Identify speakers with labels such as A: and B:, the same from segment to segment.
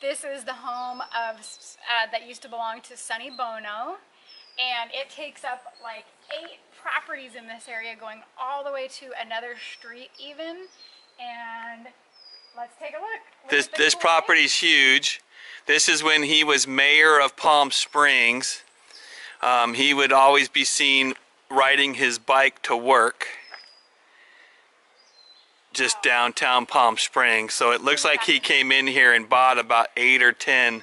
A: This is the home of uh, that used to belong to Sonny Bono, and it takes up like eight properties in this area, going all the way to another street even. And let's take a look.
B: This this
A: cool
B: property's huge. This is when he was mayor of Palm Springs. Um, he would always be seen riding his bike to work just downtown Palm Springs. So it looks like he came in here and bought about eight or ten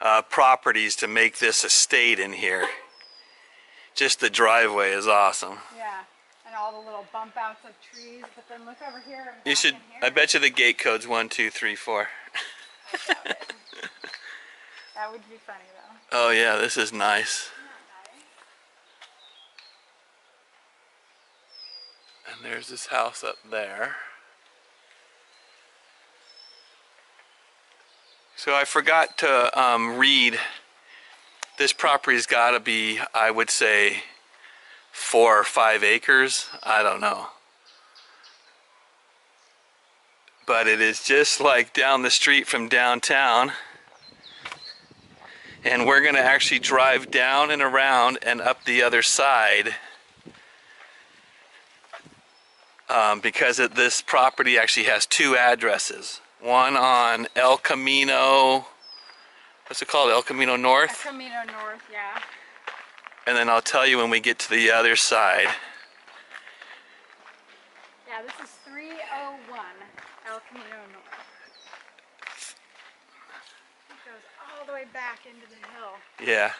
B: uh, properties to make this estate in here. Just the driveway is awesome.
A: Yeah, and all the little bump outs of trees. But then look over here.
B: You should.
A: here.
B: I bet you the gate code's one, two, three, four.
A: I doubt it. that would be funny though.
B: Oh yeah, this is nice. And there's this house up there. So I forgot to um, read. This property's got to be, I would say, four or five acres. I don't know. But it is just like down the street from downtown. And we're going to actually drive down and around and up the other side um, because it, this property actually has two addresses. One on El Camino, what's it called? El Camino North?
A: El Camino North, yeah.
B: And then I'll tell you when we get to the other side.
A: Yeah, this is 301 El Camino North. It goes all the way back into the hill.
B: Yeah.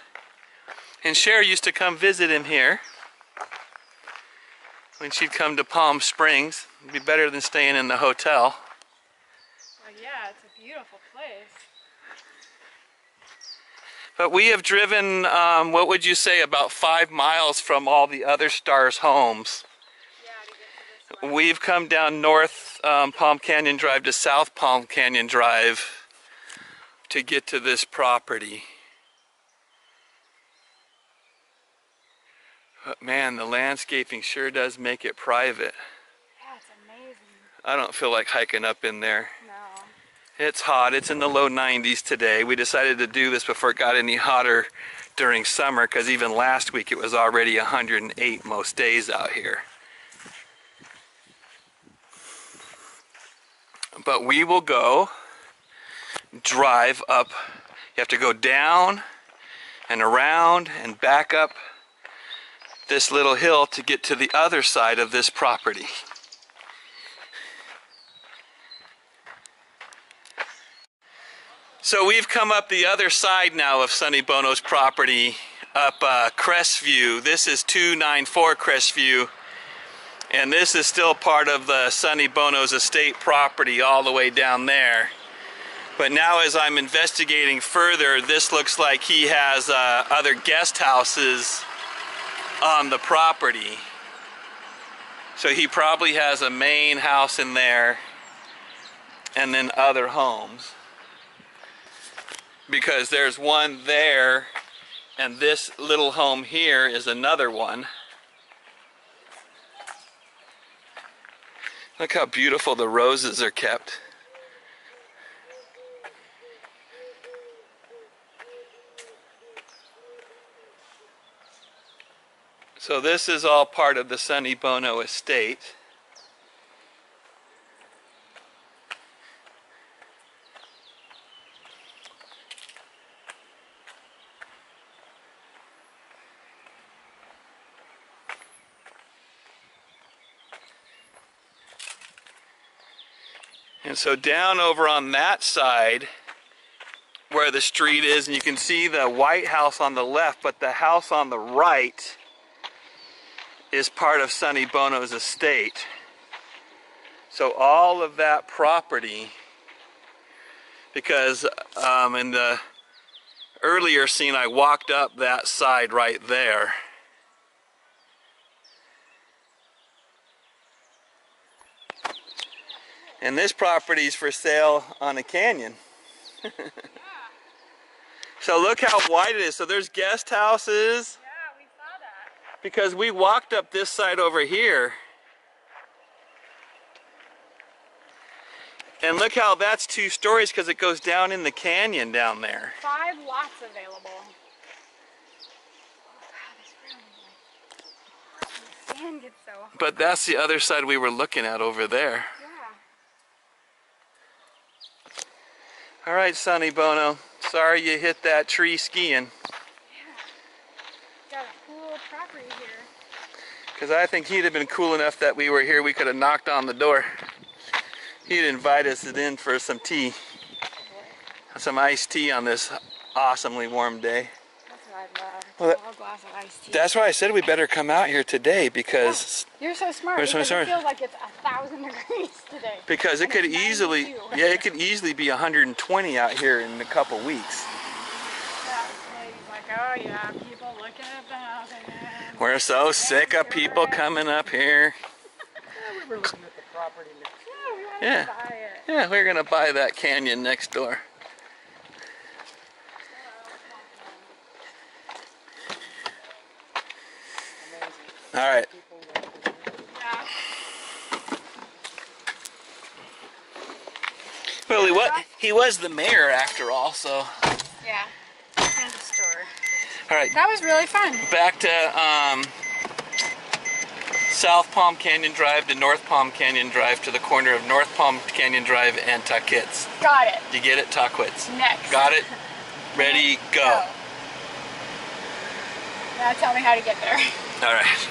B: And Cher used to come visit him here when she'd come to Palm Springs. It'd be better than staying in the hotel.
A: Well, yeah, it's a beautiful place.
B: But we have driven, um, what would you say, about five miles from all the other stars' homes.
A: Yeah, to get to this one.
B: We've come down North um, Palm Canyon Drive to South Palm Canyon Drive to get to this property. But man, the landscaping sure does make it private.
A: Yeah, it's amazing.
B: I don't feel like hiking up in there.
A: No.
B: It's hot. It's in the low 90s today. We decided to do this before it got any hotter during summer because even last week it was already 108 most days out here. But we will go drive up. You have to go down and around and back up this little hill to get to the other side of this property. So we've come up the other side now of Sonny Bono's property, up uh, Crestview. This is 294 Crestview, and this is still part of the Sonny Bono's estate property all the way down there. But now as I'm investigating further, this looks like he has uh, other guest houses on the property. So he probably has a main house in there and then other homes because there's one there and this little home here is another one. Look how beautiful the roses are kept. So this is all part of the Sonny Bono estate. And so down over on that side where the street is, and you can see the White House on the left, but the house on the right is part of Sonny Bono's estate. So all of that property, because um, in the earlier scene I walked up that side right there. And this property is for sale on a canyon. so look how wide it is. So there's guest houses
A: Yeah, we saw that.
B: because we walked up this side over here. And look how that's two stories because it goes down in the canyon down there.
A: Five lots available. Oh, the sand gets so hot.
B: But that's the other side we were looking at over there. All right, Sonny Bono. Sorry you hit that tree skiing. Yeah.
A: Got a cool property here.
B: Because I think he'd have been cool enough that we were here, we could have knocked on the door. He'd invite us in for some tea, oh, some iced tea on this awesomely warm day.
A: That's what I love.
B: Well, that-
A: a whole glass of iced tea.
B: That's why I said we better come out here today because
A: You're so smart.
B: We're so
A: because
B: smart.
A: It feels like it's a thousand degrees today.
B: because it
A: And
B: could easily
A: 92.
B: yeah it could easily be 120 out here in a couple weeks.
A: Yeah, like, oh yeah, people looking at the house.
B: We're so sick of people coming up here.
C: We were looking at the property next.
A: Yeah, we wanted
B: Yeah.
A: to buy it.
B: Yeah, we're gonna buy that canyon next door. All right. Well, he was he was the mayor after all, so.
A: Yeah. And a store.
B: All right,
A: That was really fun.
B: back to um, South Palm Canyon Drive to North Palm Canyon Drive to the corner of North Palm Canyon Drive and Tuckits.
A: Got it.
B: You get it, Tuckwits.
A: Next.
B: Got it. Ready, go.
A: Now tell me how to get there.
B: All right.